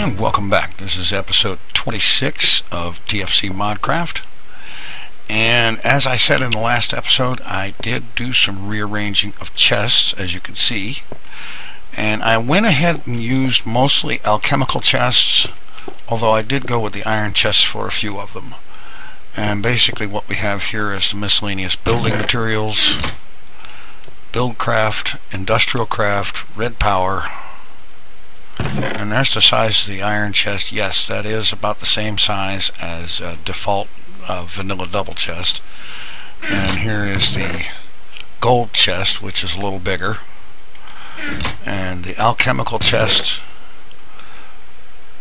And welcome back. This is episode 26 of TFC Modcraft. And as I said in the last episode, I did do some rearranging of chests, as you can see. And I went ahead and used mostly alchemical chests, although I did go with the iron chests for a few of them. And basically what we have here is the miscellaneous building materials, buildcraft, industrial craft, red power, and there's the size of the iron chest. Yes, that is about the same size as a default uh, vanilla double chest. And here is the gold chest, which is a little bigger. And the alchemical chest.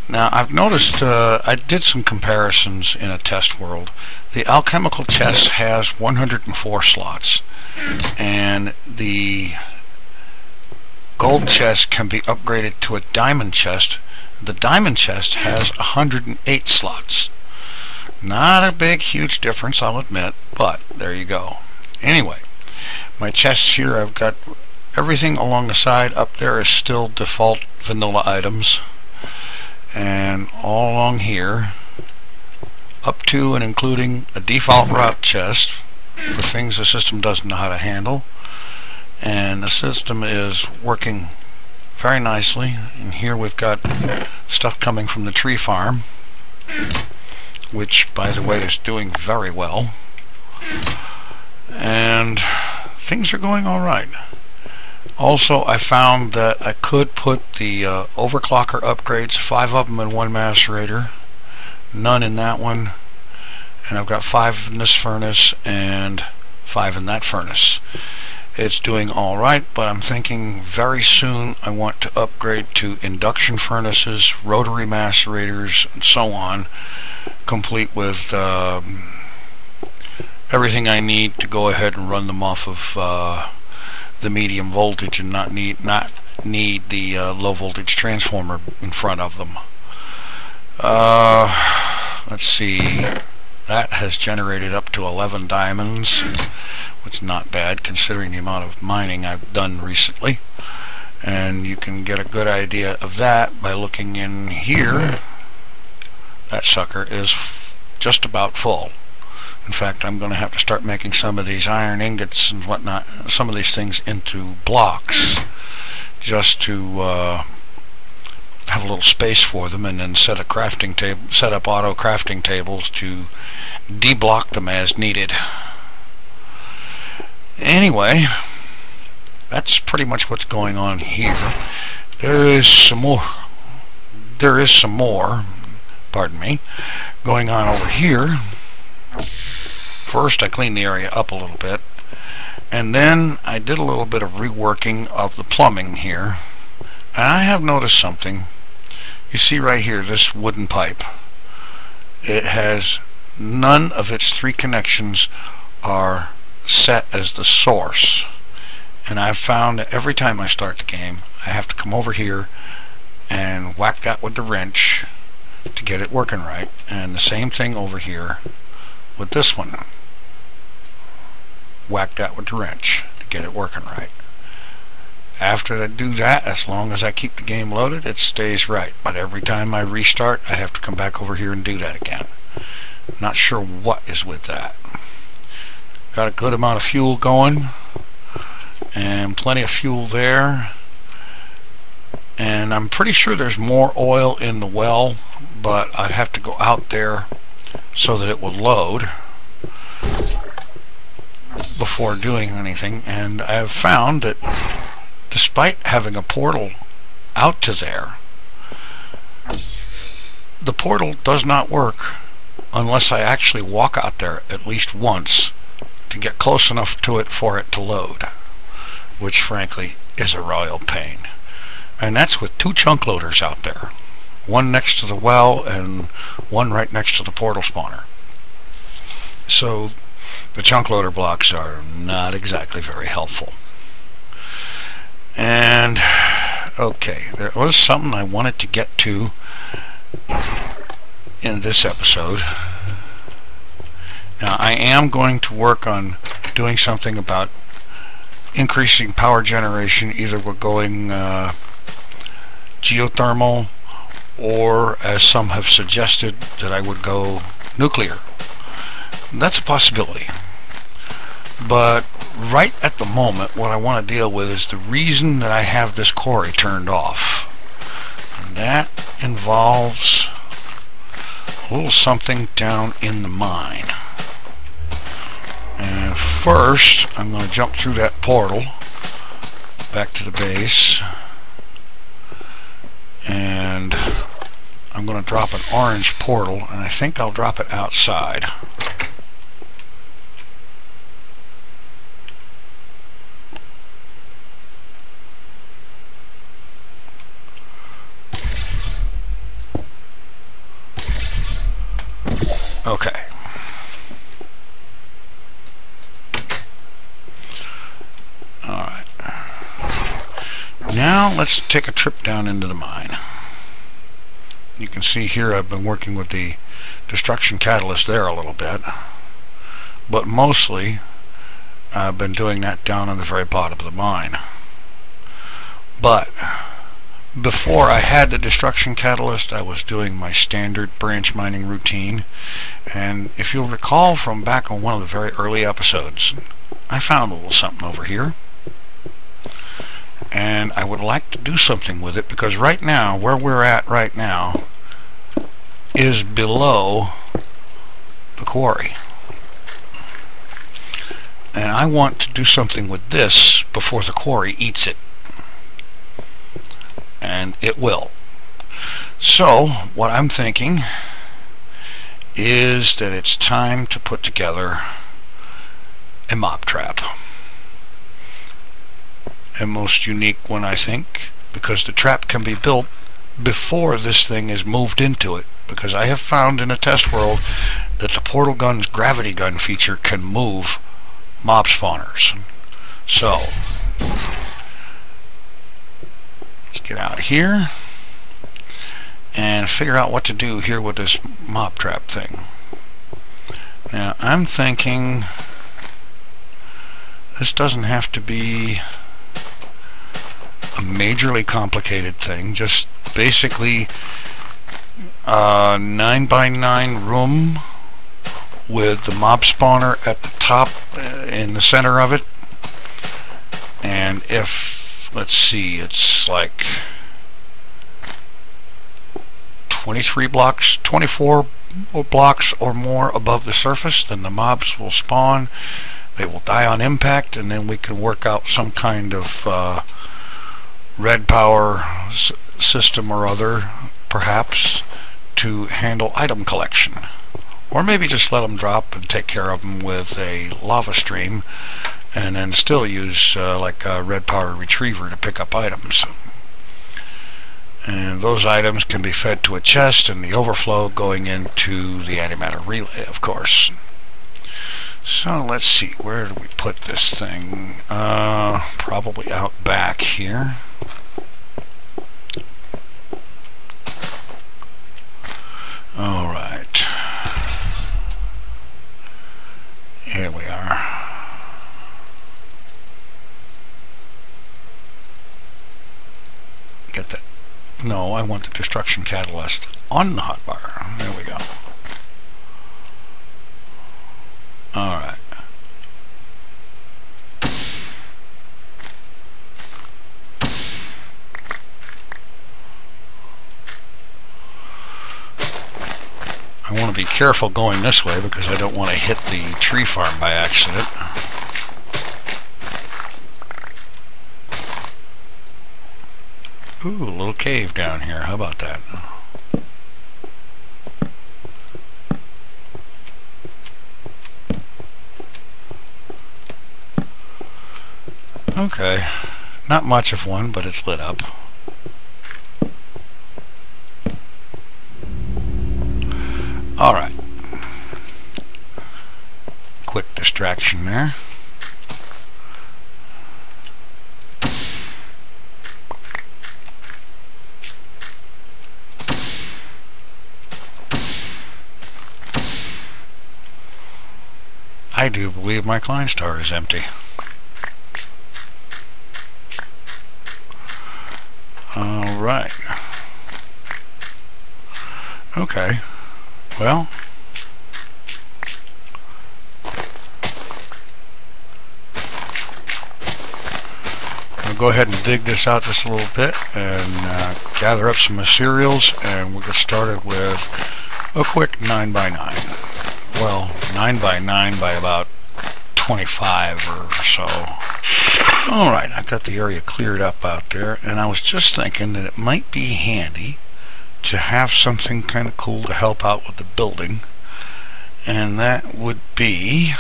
Now, I've noticed, uh, I did some comparisons in a test world. The alchemical chest has 104 slots. And the gold chest can be upgraded to a diamond chest. The diamond chest has 108 slots. Not a big, huge difference, I'll admit, but there you go. Anyway, my chests here, I've got everything along the side up there is still default vanilla items. And all along here, up to and including a default route chest for things the system doesn't know how to handle and the system is working very nicely. And here we've got stuff coming from the tree farm which by the way is doing very well. And things are going alright also I found that I could put the uh, overclocker upgrades five of them in one macerator none in that one. And I've got five in this furnace and five in that furnace it's doing all right, but I'm thinking very soon I want to upgrade to induction furnaces, rotary macerators, and so on, complete with um, everything I need to go ahead and run them off of uh, the medium voltage and not need not need the uh, low voltage transformer in front of them. Uh, let's see. That has generated up to 11 diamonds, which is not bad considering the amount of mining I've done recently. And you can get a good idea of that by looking in here. That sucker is just about full. In fact, I'm going to have to start making some of these iron ingots and whatnot, some of these things into blocks, just to uh, have a little space for them and then set a crafting table set up auto crafting tables to deblock them as needed. Anyway that's pretty much what's going on here. There is some more there is some more pardon me going on over here. First I cleaned the area up a little bit and then I did a little bit of reworking of the plumbing here. And I have noticed something you see right here this wooden pipe. It has none of its three connections are set as the source. And I've found that every time I start the game I have to come over here and whack that with the wrench to get it working right. And the same thing over here with this one. Whack that with the wrench to get it working right after I do that, as long as I keep the game loaded, it stays right. But every time I restart, I have to come back over here and do that again. Not sure what is with that. Got a good amount of fuel going. And plenty of fuel there. And I'm pretty sure there's more oil in the well, but I'd have to go out there so that it will load before doing anything. And I've found that despite having a portal out to there, the portal does not work unless I actually walk out there at least once to get close enough to it for it to load, which frankly is a royal pain. And that's with two chunk loaders out there, one next to the well and one right next to the portal spawner. So the chunk loader blocks are not exactly very helpful. And okay, there was something I wanted to get to in this episode. Now I am going to work on doing something about increasing power generation either we're going uh, geothermal or as some have suggested that I would go nuclear. That's a possibility. But right at the moment, what I want to deal with is the reason that I have this quarry turned off. And that involves a little something down in the mine. And first, I'm going to jump through that portal back to the base. And I'm going to drop an orange portal, and I think I'll drop it outside. Okay. Alright. Now let's take a trip down into the mine. You can see here I've been working with the destruction catalyst there a little bit. But mostly I've been doing that down on the very bottom of the mine. But before I had the destruction catalyst, I was doing my standard branch mining routine. And if you'll recall from back on one of the very early episodes, I found a little something over here. And I would like to do something with it because right now, where we're at right now, is below the quarry. And I want to do something with this before the quarry eats it and it will. So, what I'm thinking is that it's time to put together a mob trap. A most unique one, I think, because the trap can be built before this thing is moved into it. Because I have found in a test world that the portal gun's gravity gun feature can move mob spawners. So, Let's get out here and figure out what to do here with this mob trap thing. Now I'm thinking this doesn't have to be a majorly complicated thing, just basically a 9 by 9 room with the mob spawner at the top uh, in the center of it and if let's see, it's like 23 blocks, 24 blocks or more above the surface, then the mobs will spawn. They will die on impact, and then we can work out some kind of uh, red power system or other, perhaps, to handle item collection. Or maybe just let them drop and take care of them with a lava stream and then still use uh, like a red power retriever to pick up items. And those items can be fed to a chest and the overflow going into the antimatter relay, of course. So let's see, where do we put this thing? Uh, probably out back here. Alright. Here we are. get that. No, I want the destruction catalyst on the hotbar. There we go. Alright. I want to be careful going this way because I don't want to hit the tree farm by accident. Ooh, a little cave down here. How about that? Okay. Not much of one, but it's lit up. Alright. Quick distraction there. I do believe my Klein Star is empty. Alright. Okay. Well, I'll go ahead and dig this out just a little bit and uh, gather up some materials and we'll get started with a quick 9 by 9 Well, 9 by 9 by about 25 or so. Alright, I've got the area cleared up out there and I was just thinking that it might be handy to have something kind of cool to help out with the building. And that would be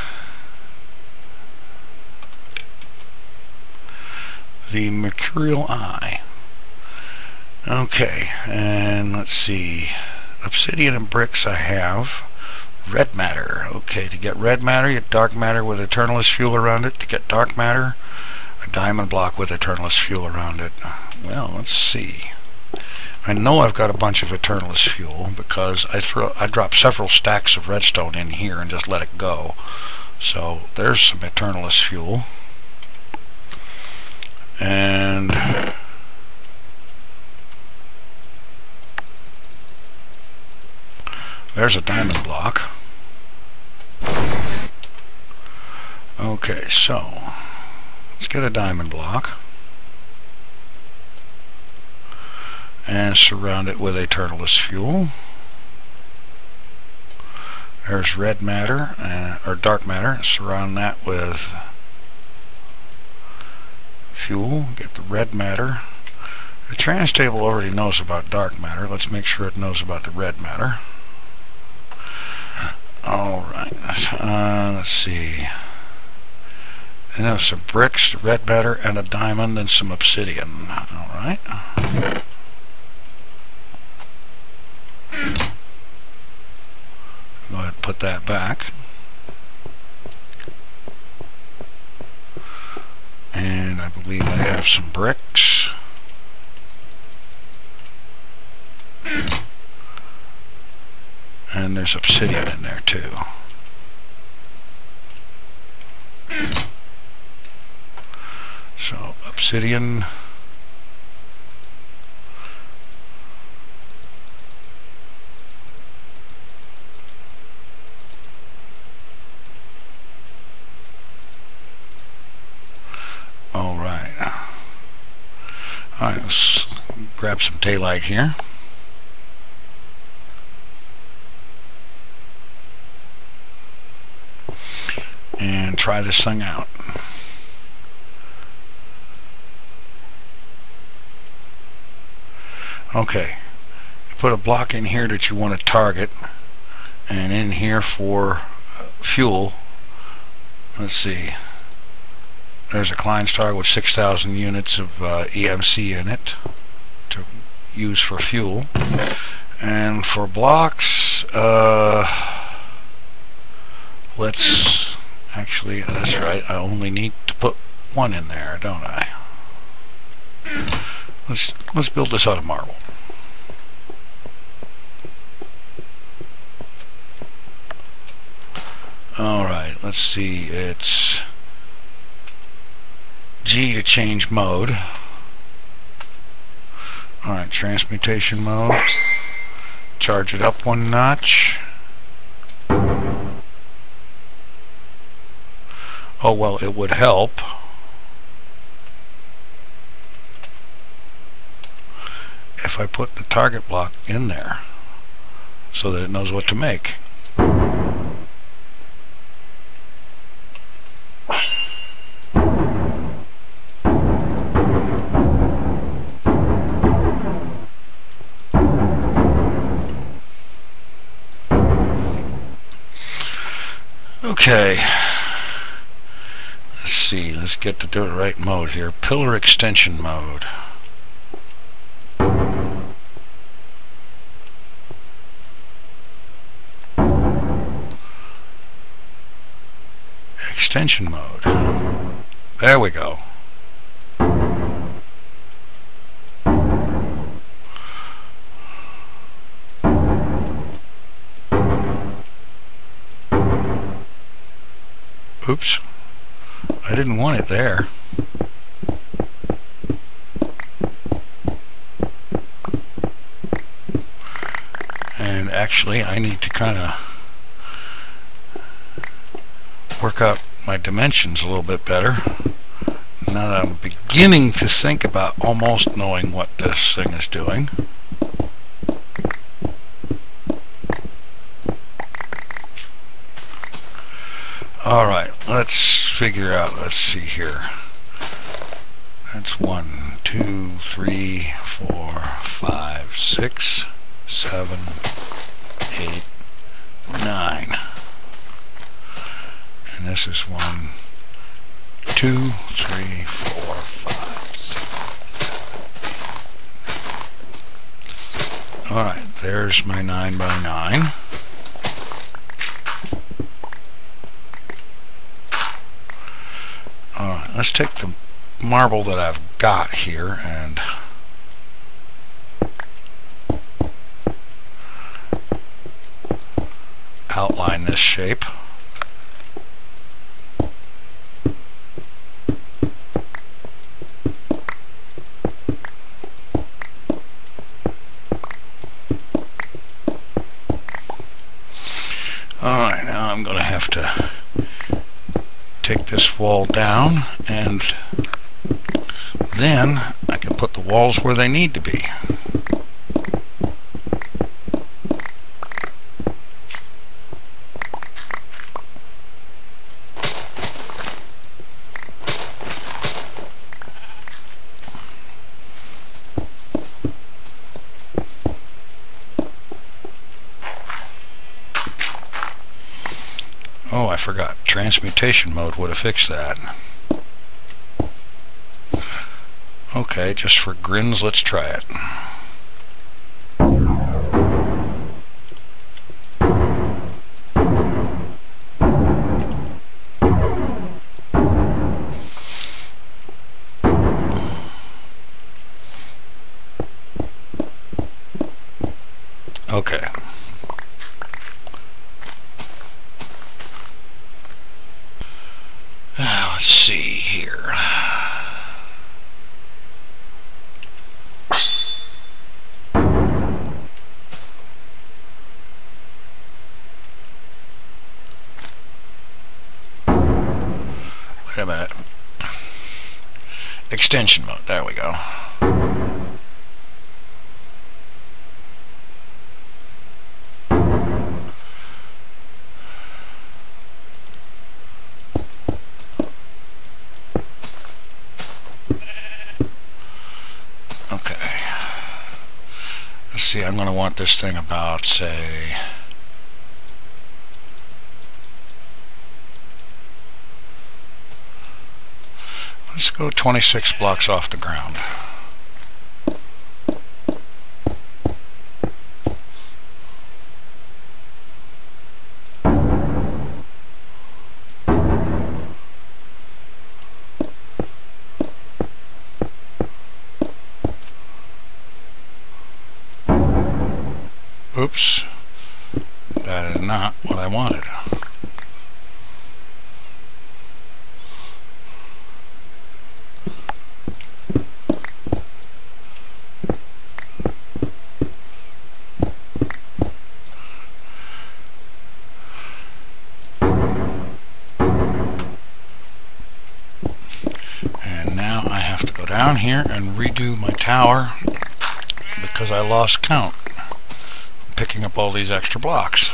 the mercurial eye. Okay and let's see. Obsidian and bricks I have red matter okay to get red matter you get dark matter with Aeternalis fuel around it to get dark matter a diamond block with Aeternalis fuel around it well let's see I know I've got a bunch of Aeternalis fuel because I throw I drop several stacks of redstone in here and just let it go. So there's some Aeternalis fuel. And there's a diamond block. Okay, so let's get a diamond block. and surround it with Aeternalis fuel. There's red matter, uh, or dark matter, surround that with fuel, get the red matter. The trans table already knows about dark matter. Let's make sure it knows about the red matter. Alright, uh, let's see. And there's some bricks, red matter, and a diamond, and some obsidian. Alright. Go ahead and put that back. And I believe I have some bricks. And there's obsidian in there too. Obsidian Alright, let's grab some daylight here. And try this thing out. Okay, you put a block in here that you want to target and in here for uh, fuel let's see there's a Klein Star with 6,000 units of uh, EMC in it to use for fuel. And for blocks, uh, let's actually, that's right, I only need to put one in there, don't I? Let's, let's build this out of marble. Alright, let's see, it's G to change mode. Alright, transmutation mode. Charge it up one notch. Oh, well, it would help. If I put the target block in there so that it knows what to make. Okay. Let's see. Let's get to the right mode here. Pillar extension mode. Extension mode. There we go. Oops. I didn't want it there. And actually I need to kind of work out my dimensions a little bit better. Now that I'm beginning to think about almost knowing what this thing is doing. Alright, let's figure out, let's see here. That's one, two, three, four, five, six, seven, eight, nine. And this is one, two, three, four, five, six, Alright, there's my 9 by 9. Alright, let's take the marble that I've got here and outline this shape. Alright, now I'm going to have to take wall down and then I can put the walls where they need to be. Oh, I forgot. Transmutation mode would have fixed that. Okay, just for grins, let's try it. Mode. There we go. Okay. Let's see, I'm going to want this thing about, say... Let's go 26 blocks off the ground. Oops. That is not what I wanted. And now I have to go down here and redo my tower because I lost count picking up all these extra blocks.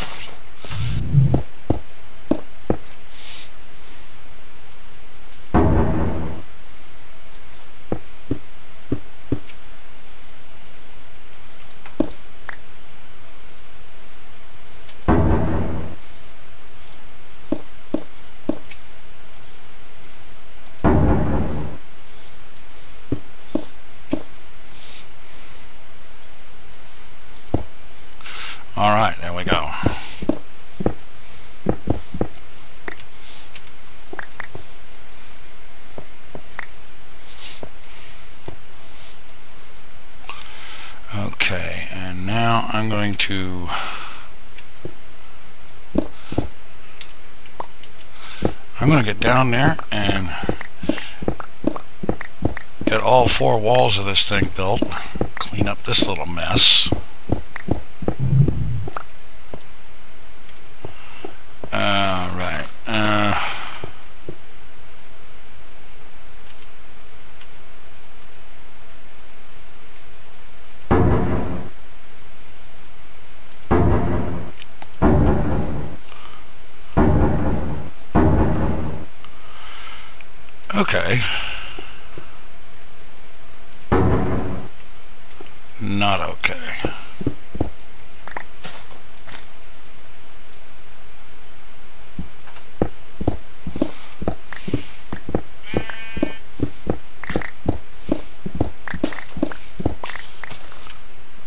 Alright, there we go. Okay, and now I'm going to I'm going to get down there and get all four walls of this thing built, clean up this little mess. not okay.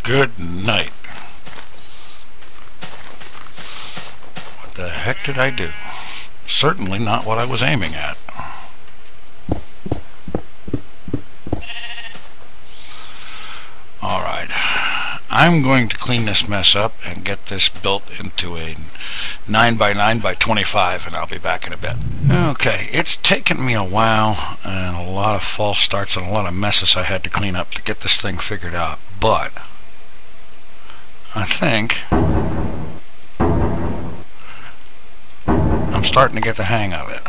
Good night. What the heck did I do? Certainly not what I was aiming at. Alright. I'm going to clean this mess up and get this built into a 9 by 9 by 25 and I'll be back in a bit. Okay, it's taken me a while and a lot of false starts and a lot of messes I had to clean up to get this thing figured out, but I think I'm starting to get the hang of it.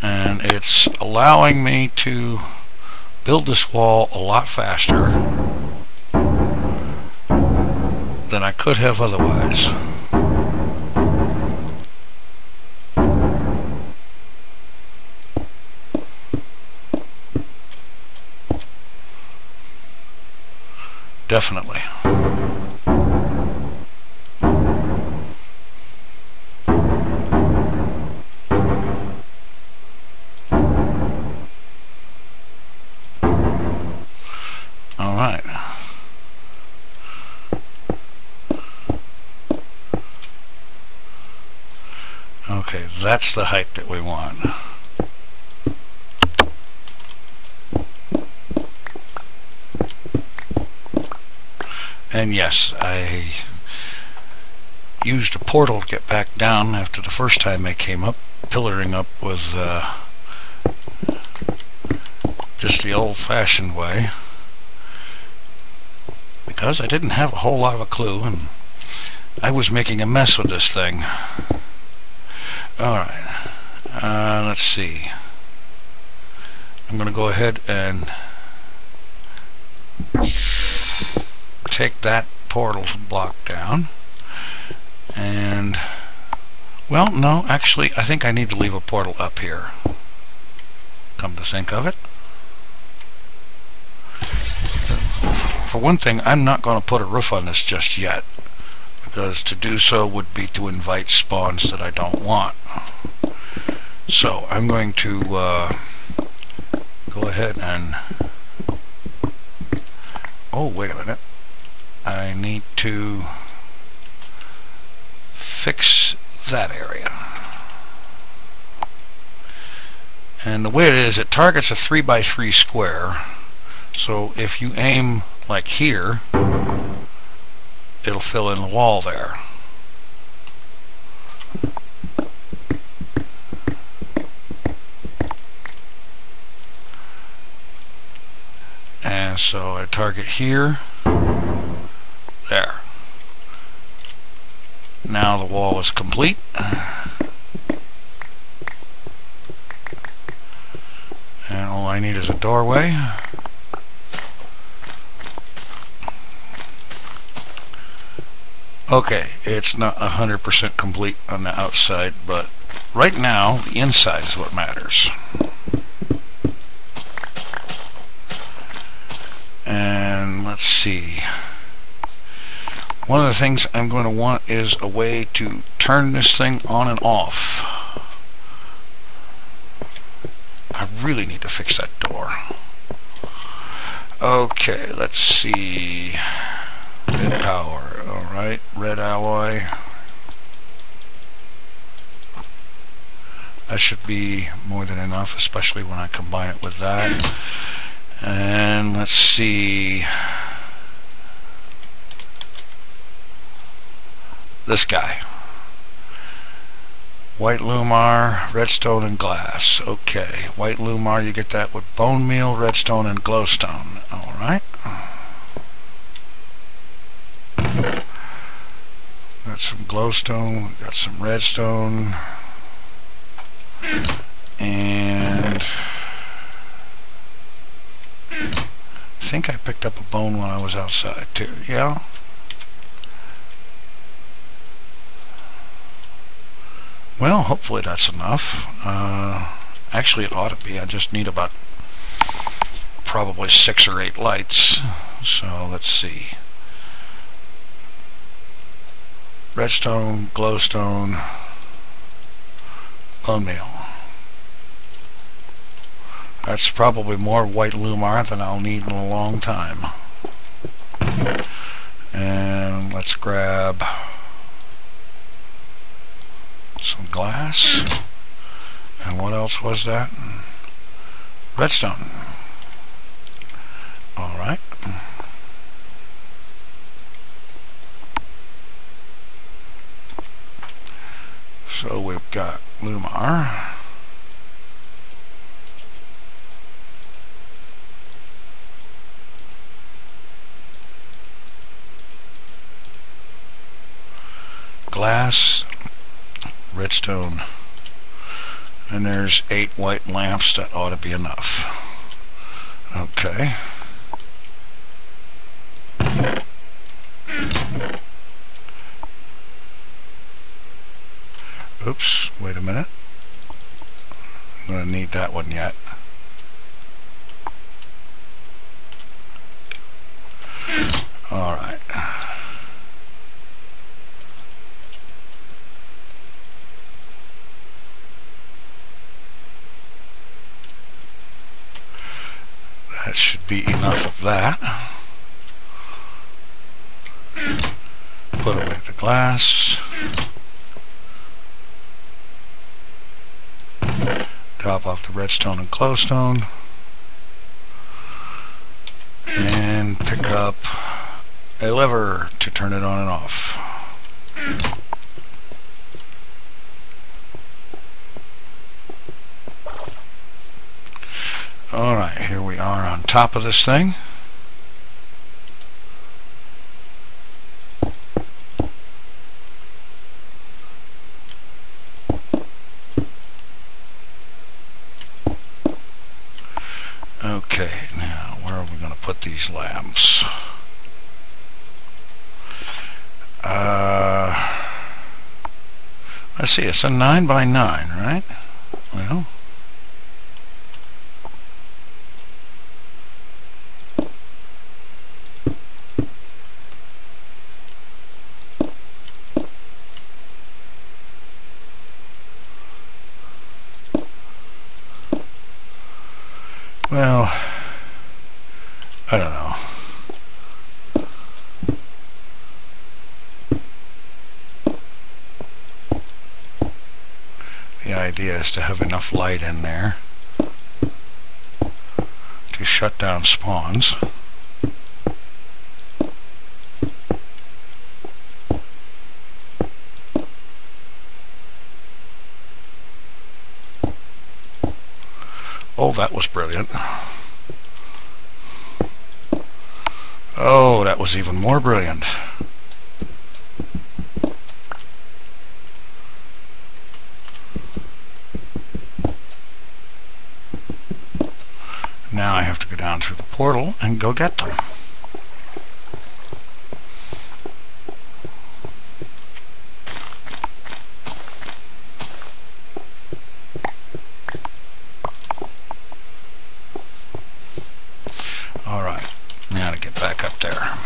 And it's allowing me to build this wall a lot faster than I could have otherwise. Definitely. All right. Okay, that's the height that we want. And yes, I used a portal to get back down after the first time I came up. Pillaring up with uh, just the old-fashioned way. Because I didn't have a whole lot of a clue, and I was making a mess with this thing. Alright, uh, let's see. I'm going to go ahead and take that portal block down. And well no actually I think I need to leave a portal up here. Come to think of it. For one thing I'm not going to put a roof on this just yet because to do so would be to invite spawns that I don't want. So I'm going to uh, go ahead and oh wait a minute I need to fix that area. And the way it is, it targets a 3 by 3 square. So if you aim like here, it'll fill in the wall there. And so I target here. There. Now the wall is complete. And all I need is a doorway. Okay, it's not 100% complete on the outside, but right now the inside is what matters. And let's see. One of the things I'm going to want is a way to turn this thing on and off. I really need to fix that door. Okay, let's see. Red power, alright, red alloy. That should be more than enough, especially when I combine it with that. And let's see. This guy. White Lumar, redstone, and glass. Okay, white Lumar, you get that with bone meal, redstone, and glowstone. Alright. Got some glowstone, got some redstone, and I think I picked up a bone when I was outside too, yeah? Well, hopefully that's enough. Uh, actually, it ought to be. I just need about probably six or eight lights. So let's see. Redstone, glowstone, bone meal. That's probably more white lumar than I'll need in a long time. And let's grab some glass. And what else was that? Redstone. Alright. So we've got Lumar. Glass, redstone, and there's eight white lamps. That ought to be enough. Okay. Oops, wait a minute. I'm going to need that one yet. Alright. That should be enough of that. Put away Drop off the redstone and glowstone. And pick up a lever to turn it on and off. Alright, here we are on top of this thing. Okay, now where are we going to put these lamps? Uh, it's a 9 by 9, right? Well, Well, I don't know. The idea is light in there to shut down spawns. Oh, that was brilliant. Oh, that was even more brilliant. Now I have to go down through the portal and go get them. Alright, now to get back up there.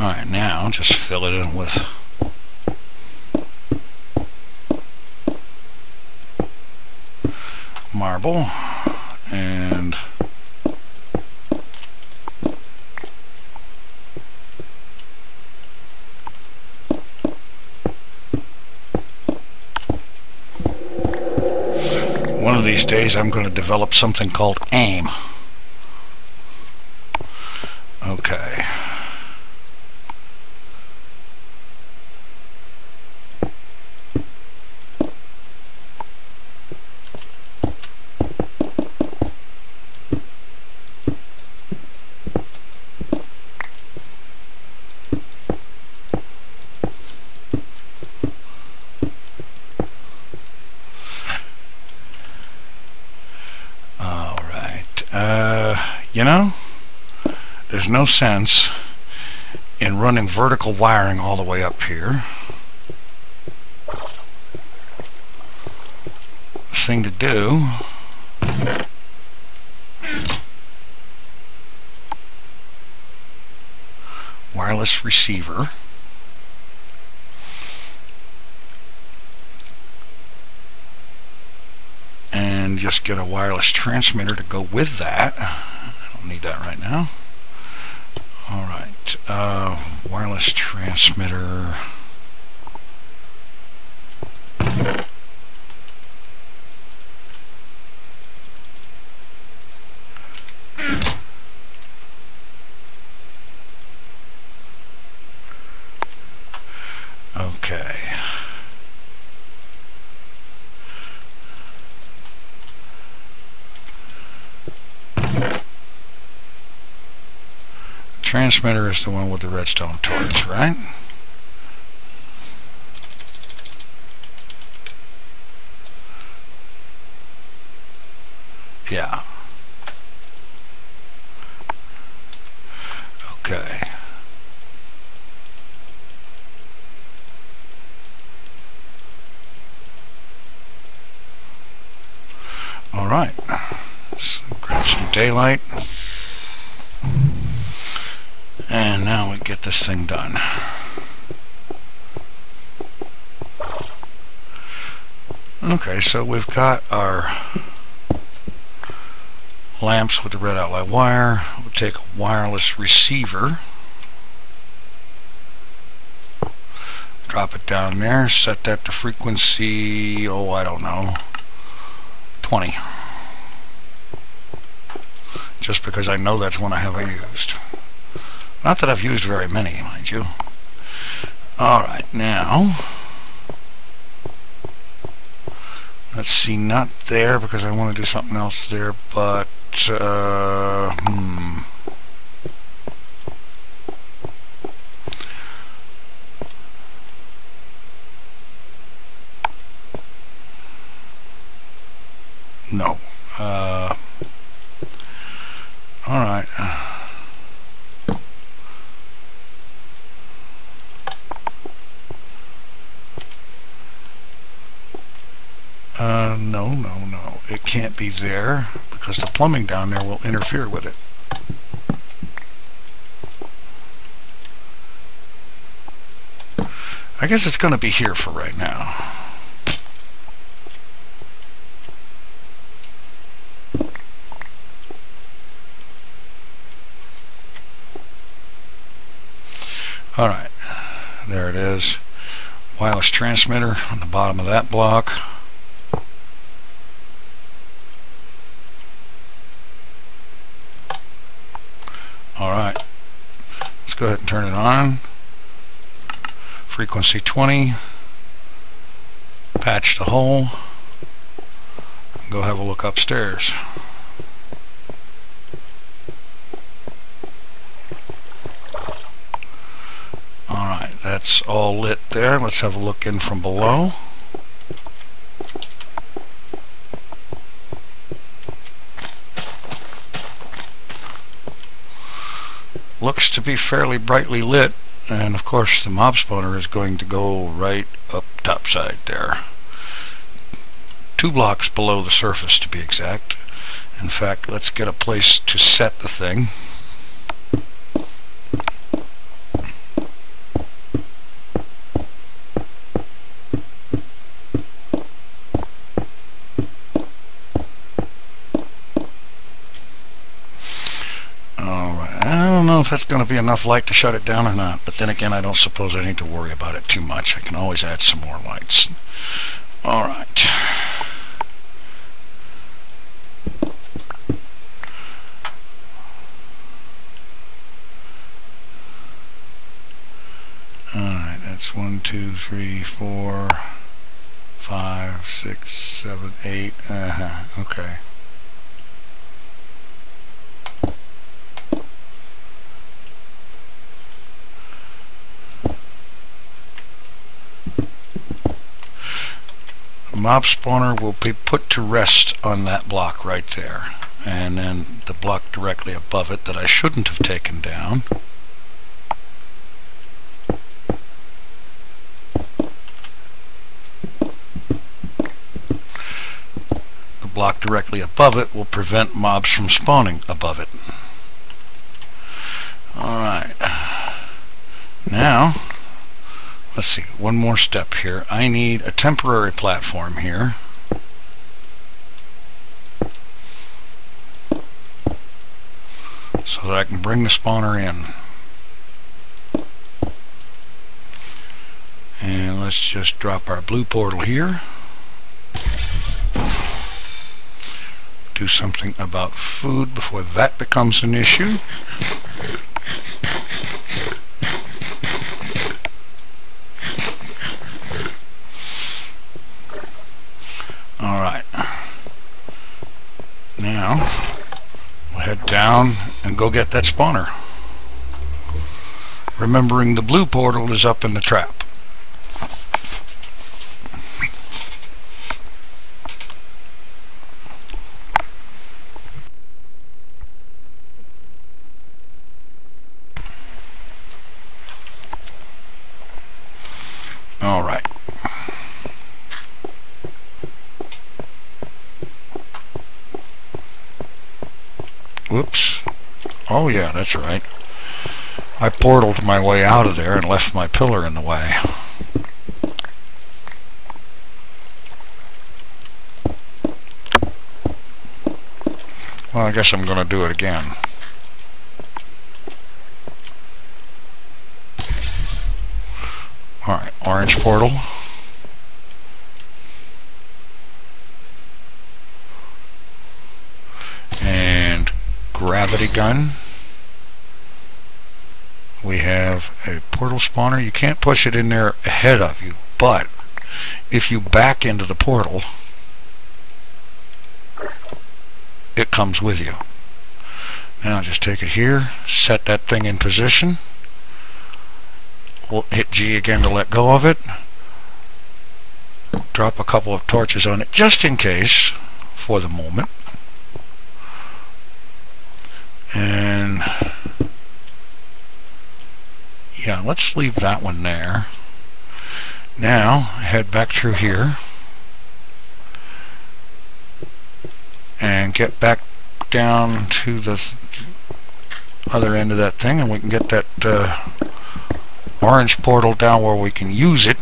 Alright, now just fill it in with marble and one of these days I'm going to develop something called AIM. Okay. you know, no sense in running vertical wiring all the way up here. Thing to do wireless receiver and just get a wireless transmitter to go with that. I don't need that right now. Uh, wireless transmitter. Transmitter is the one with the redstone torch, right? Yeah. Okay. All right. Let's grab some daylight. This thing done. Okay, so we've got our lamps with the red alloy wire. We'll take a wireless receiver. Drop it down there, set that to frequency, oh, I don't know, 20. Just because I know that's one I haven't used. Not that I've used very many, mind you. Alright, now... Let's see, not there because I want to do something else there, but... Uh, hmm... No. Uh, Alright. Uh, no, no, no. It can't be there because the plumbing down there will interfere with it. I guess it's going to be here for right now. Alright, there it is. Wireless transmitter on the bottom of that block. Alright, let's go ahead and turn it on. Frequency 20. Patch the hole. Go have a look upstairs. Alright, that's all lit there. Let's have a look in from below. looks to be fairly brightly lit and of course the mob spawner is going to go right up topside there. Two blocks below the surface to be exact. In fact let's get a place to set the thing know if that's going to be enough light to shut it down or not, but then again, I don't suppose I need to worry about it too much. I can always add some more lights. Alright. Alright, that's one, two, three, four, five, six, seven, eight. Uh-huh, okay. Mob spawner will be put to rest on that block right there and then the block directly above it that I shouldn't have taken down. The block directly above it will prevent mobs from spawning above it. Alright. Now, let's see, one more step here. I need a temporary platform here. so that I can bring the spawner in. And let's just drop our blue portal here. Do something about food before that becomes an issue. Alright. Now, we'll head down and go get that spawner. Remembering the blue portal is up in the trap. All right. Whoops. Oh yeah, that's right. I portaled my way out of there and left my pillar in the way. Well, I guess I'm going to do it again. Alright, orange portal. And gravity gun. Have a portal spawner. You can't push it in there ahead of you, but if you back into the portal, it comes with you. Now just take it here, set that thing in position. We'll hit G again to let go of it. Drop a couple of torches on it just in case for the moment. And yeah, let's leave that one there. Now, head back through here. And get back down to the other end of that thing and we can get that uh, orange portal down where we can use it.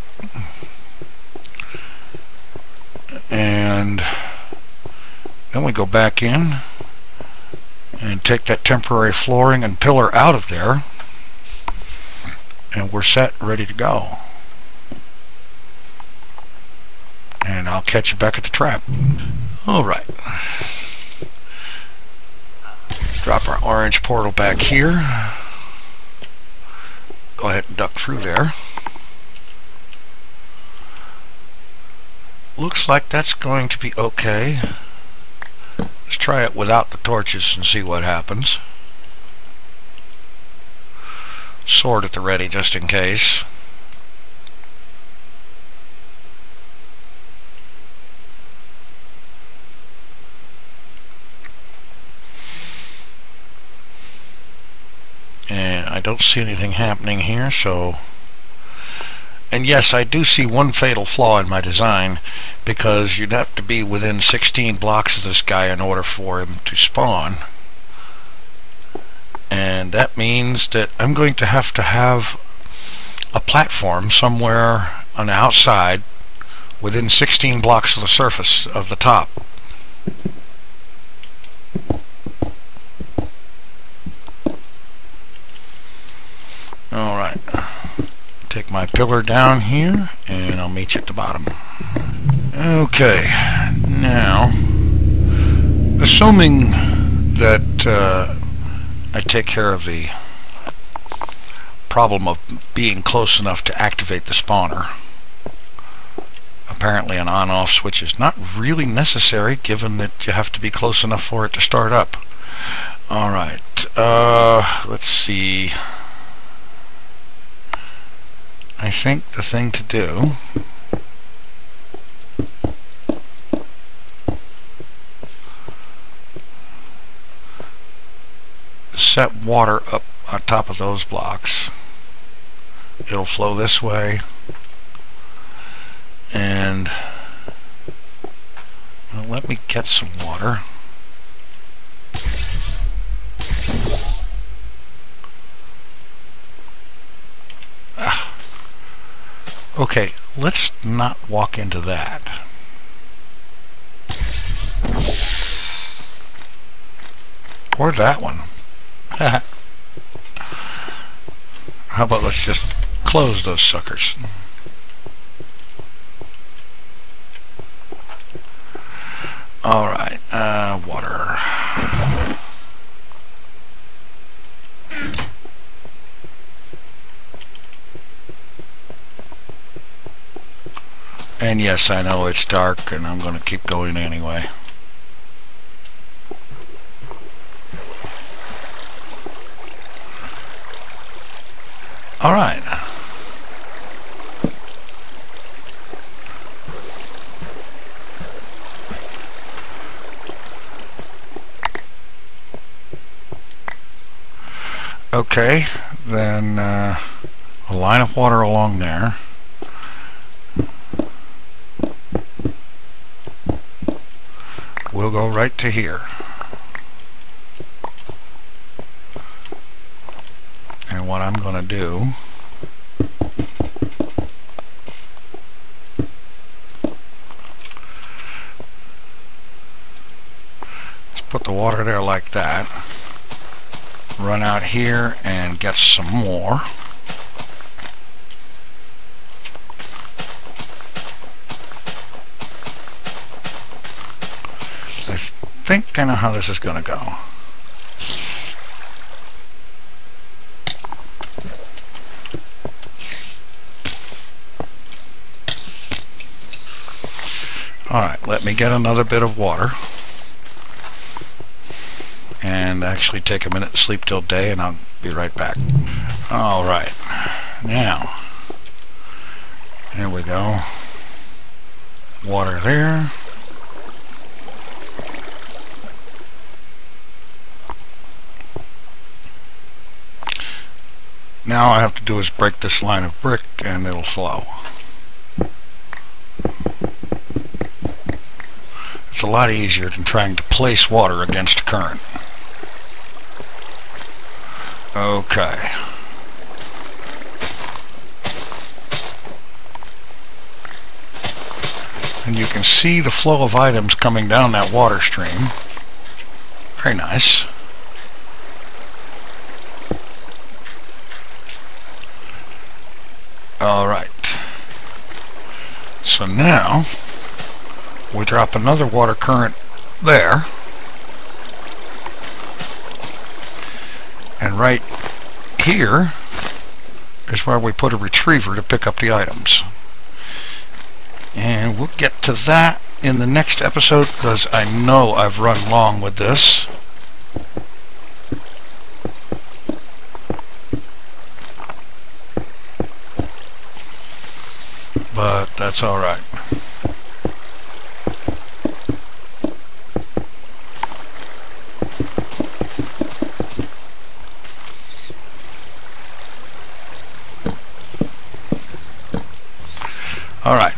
And then we go back in and take that temporary flooring and pillar out of there and we're set ready to go. And I'll catch you back at the trap. Alright drop our orange portal back here. Go ahead and duck through there. Looks like that's going to be okay. Let's try it without the torches and see what happens. Sword at the ready just in case. And I don't see anything happening here, so and yes, I do see one fatal flaw in my design because you'd have to be within 16 blocks of this guy in order for him to spawn. And that means that I'm going to have to have a platform somewhere on the outside within 16 blocks of the surface of the top. Alright take my pillar down here and I'll meet you at the bottom. Okay, now, assuming that uh, I take care of the problem of being close enough to activate the spawner, apparently an on-off switch is not really necessary given that you have to be close enough for it to start up. Alright, uh, let's see. I think the thing to do set water up on top of those blocks. It'll flow this way and well, let me get some water. Ah. Okay, let's not walk into that. Or that one. How about let's just close those suckers. Alright, uh, water. And yes, I know it's dark and I'm going to keep going anyway. Alright. Okay, then uh, a line of water along there. We'll go right to here. And what I'm going to do is put the water there like that run out here and get some more. I think I know how this is going to go. Alright, let me get another bit of water and actually take a minute to sleep till day and I'll be right back. Alright, now, here we go. Water there. Now I have to do is break this line of brick and it'll flow. A lot easier than trying to place water against current. Okay. And you can see the flow of items coming down that water stream. Very nice. Alright. So now, drop another water current there. And right here is where we put a retriever to pick up the items. And we'll get to that in the next episode because I know I've run long with this. But that's alright. Alright.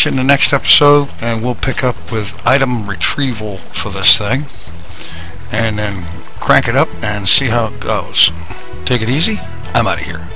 Catch you in the next episode and we'll pick up with item retrieval for this thing. And then crank it up and see how it goes. Take it easy. I'm out of here.